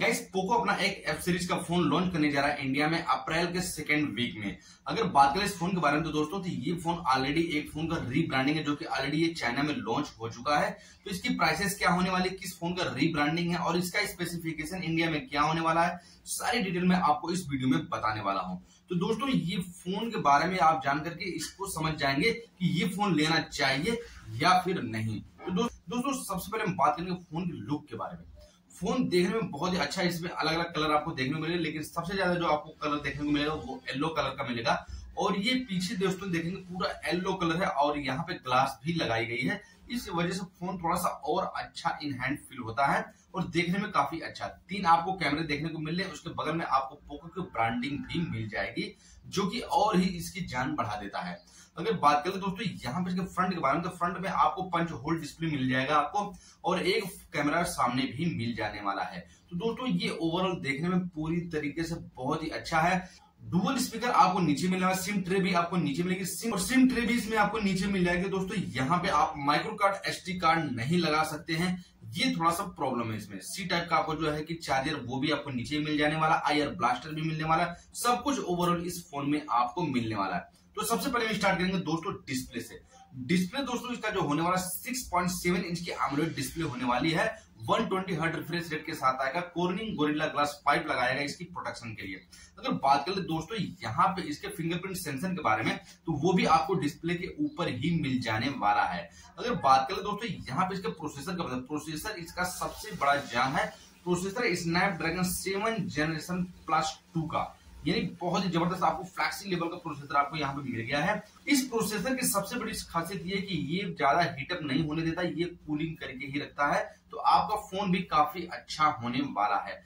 Guys Poco अपना एक F series का फ़ोन लॉन्च करने जा रहा है इंडिया में अप्रैल के सेकेंड वीक में। अगर बात करें इस फ़ोन के बारे में तो दोस्तों तो ये फ़ोन ऑलरेडी एक फ़ोन का रीब्रांडिंग है जो कि ऑलरेडी ये चाइना में लॉन्च हो चुका है। तो इसकी प्राइसेस क्या होने वाली, किस फ़ोन का रीब्रांडिंग है और इसका स्पेसिफिकेशन इंडिया में क्या होने वाला है, सारी डिटेल में आपको इस वीडियो में बताने वाला हूँ। तो दोस्तों, ये फ़ोन के बारे में आप जान करके इसको समझ जाएँगे कि ये फ़ोन लेना चाहिए या फिर नहीं। तो दोस्तों सबसे पहले हम बात करेंगे फ़ोन के लुक के बारे में। फ़ोन देखने में बहुत ही अच्छा है, इसमें अलग अलग कलर आपको देखने को मिलेगा, लेकिन सबसे ज़्यादा जो आपको कलर देखने को मिलेगा वो येल्लो कलर का मिलेगा। और ये पीछे दोस्तों देखेंगे पूरा येल्लो कलर है और यहाँ पे ग्लास भी लगाई गई है। इस वजह से फ़ोन थोड़ा सा और अच्छा इन हैंड फील होता है और देखने में काफ़ी अच्छा। तीन आपको कैमरे देखने को मिल रहे उसके बगल में आपको पोको की ब्रांडिंग भी मिल जाएगी, जो कि और ही इसकी जान बढ़ा देता है। अगर बात करें दोस्तों, यहाँ पे फ्रंट के बारे में तो फ्रंट में आपको पंच होल डिस्प्ले मिल जाएगा आपको और एक कैमरा सामने भी मिल जाने वाला है। तो दोस्तों, ये ओवरऑल देखने में पूरी तरीके से बहुत ही अच्छा है। डुअल स्पीकर आपको नीचे मिलेगा सिम ट्रे भी आपको नीचे मिलेगी। सिम और सिम ट्रे भी इसमें आपको नीचे मिल जाएगी। दोस्तों, यहाँ पे आप माइक्रो कार्ड एस कार्ड नहीं लगा सकते हैं। ये थोड़ा सा प्रॉब्लम है इसमें। सी टाइप का आपको जो है कि चार्जर वो भी आपको नीचे मिल जाने वाला आई ब्लास्टर भी मिलने वाला, सब कुछ ओवरऑल इस फ़ोन में आपको मिलने वाला है। तो सबसे पहले हम स्टार्ट करेंगे दोस्तों डिस्प्ले से। डिस्प्ले दोस्तों, इसका जो होने वाला 6.7 इंच की एमोलेड डिस्प्ले होने वाली है 120 ट्वेंटी हर्ट रिफ्रेश रेट के साथ आएगा कोर्निंग गोरिल्ला ग्लास पाइप लगाएगा इसकी प्रोटेक्शन के लिए। अगर बात कर ले दोस्तों, यहाँ पे इसके फिंगरप्रिंट सेंसर के बारे में तो वो भी आपको डिस्प्ले के ऊपर ही मिल जाने वाला है। अगर बात कर ले दोस्तों, यहाँ पे इसके प्रोसेसर का प्रोसेसर इसका सबसे बड़ा जान है processor Snapdragon seven generation plus two का। यानी बहुत ही ज़बरदस्त आपको फ्लैक्सी लेवल का प्रोसेसर आपको यहाँ पे मिल गया है। इस प्रोसेसर की सबसे बड़ी खासियत ये कि ये ज़्यादा हीटअप नहीं होने देता, ये कूलिंग करके ही रखता है। तो आपका फ़ोन भी काफ़ी अच्छा होने वाला है।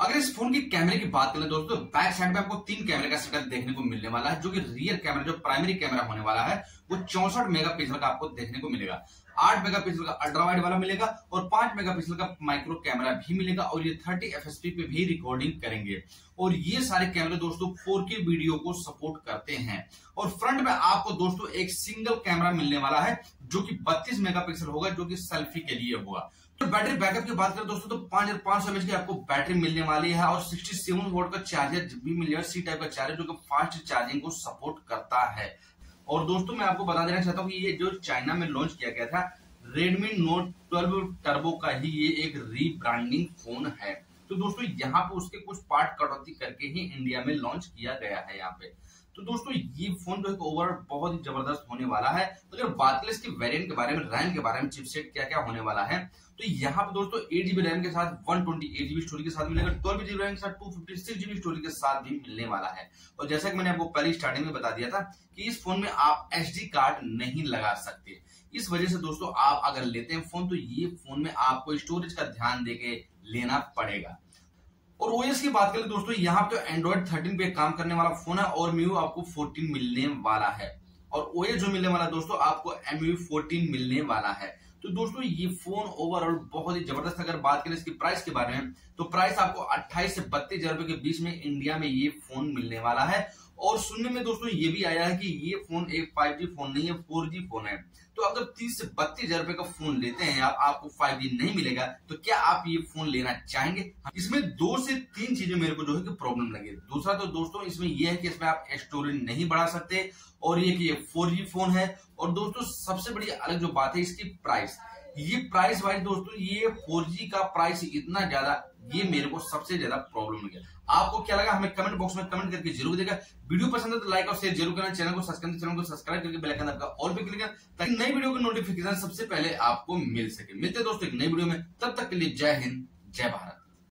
अगर इस फ़ोन की कैमरे की बात करें दोस्तों बैक साइड में आपको तीन कैमरे का सेटअप देखने को मिलने वाला है, जो कि रियर कैमरा जो प्राइमरी कैमरा होने वाला है, वो चौसठ मेगापिक्सल का आपको देखने को मिलेगा। आठ मेगापिक्सल का अल्ट्रा वाइड वाला मिलेगा और पाँच मेगापिक्सल का माइक्रो कैमरा भी मिलेगा और ये थर्टी एफ़ पे भी रिकॉर्डिंग करेंगे। और ये सारे कैमरे दोस्तों 4K वीडियो को सपोर्ट करते हैं। और फ्रंट में आपको दोस्तों एक सिंगल कैमरा मिलने वाला है, जो कि 32 मेगापिक्सल होगा, जो कि सेल्फी के लिए होगा बैटरी बैकअप की बात करें दोस्तों तो पाँच पाँच सौ एमएच की आपको बैटरी मिलने वाली है और 67 वोल्ट का चार्जर भी मिल जाएगा सी टाइप का चार्जर जो कि फास्ट चार्जिंग को सपोर्ट करता है। और दोस्तों, मैं आपको बता देना चाहता हूँ कि ये जो चाइना में लॉन्च किया गया था रेडमी नोट 12 टर्बो का ही ये एक रीब्रांडिंग फ़ोन है। तो दोस्तों, यहाँ पे उसके कुछ पार्ट कटौती करके ही इंडिया में लॉन्च किया गया है यहाँ पे। तो दोस्तों, ये फ़ोन जो है ओवरऑल बहुत ही ज़बरदस्त होने वाला है। तो अगर बात करें इसके वेरिएंट के बारे में रैम के बारे में चिपसेट क्या क्या होने वाला है तो यहाँ पे दोस्तों एट जीबी रैम के साथ one twenty eight GB storage के साथ मिलेगा। ट्वेल्व जीबी रैम के साथ two fifty six GB storage के साथ भी मिलने वाला है। और जैसा कि मैंने आपको पहले स्टार्टिंग में बता दिया था कि इस फ़ोन में आप एच कार्ड नहीं लगा सकते। इस वजह से दोस्तों, आप अगर लेते हैं फ़ोन तो ये फ़ोन में आपको स्टोरेज का ध्यान देके लेना पड़ेगा। और ओएस की बात करें दोस्तों, यहाँ पे एंड्रॉइड 13 पे काम करने वाला फ़ोन है और म्यू आपको 14 मिलने वाला है। और ओएस जो मिलने वाला दोस्तों, आपको एमयू 14 मिलने वाला है। तो दोस्तों, ये फ़ोन ओवरऑल बहुत ही ज़बरदस्त अगर बात करें इसकी प्राइस के बारे में तो प्राइस आपको 28 से बत्तीस हज़ार के बीच में इंडिया में ये फ़ोन मिलने वाला है। और सुनने में दोस्तों, ये भी आया है कि ये फ़ोन एक 5G फ़ोन नहीं है 4G फ़ोन है। तो अगर 30 से बत्तीस हज़ार रुपए का फ़ोन लेते हैं, आप, आपको 5G नहीं मिलेगा तो क्या आप ये फ़ोन लेना चाहेंगे? इसमें दो से तीन चीज़ें मेरे को जो है कि प्रॉब्लम लगे। दूसरा तो दोस्तों, इसमें यह है कि इसमें आप स्टोरेज नहीं बढ़ा सकते, और ये कि ये फोर फ़ोन है। और दोस्तों, सबसे बड़ी अलग जो बात है, इसकी प्राइस ये प्राइस वाइज दोस्तों, ये फोर का प्राइस इतना ज़्यादा, ये मेरे को सबसे ज़्यादा प्रॉब्लम लगे आपको क्या लगा? हमें कमेंट बॉक्स में कमेंट करके ज़रूर देगा। वीडियो पसंद है तो लाइक और शेयर ज़रूर करना। चैनल को सब्सक्राइब चैनल को सब्सक्राइब करके बेल आइकन और भी क्लिक करें ताकि नई वीडियो की नोटिफिकेशन सबसे पहले आपको मिल सके। मिलते दोस्तों एक नई वीडियो में। तब तक के लिए जय हिंद, जय भारत।